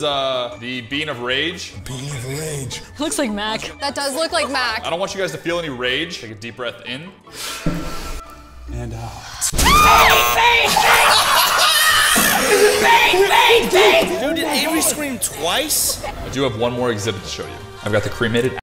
uh, the Bean of Rage. Bean of rage. Looks like Mac. That does look like Mac. I don't want you guys to feel any rage. Take a deep breath in. And out. Dude, did Avery scream twice? I do have one more exhibit to show you. I've got the cremated